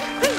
Woo!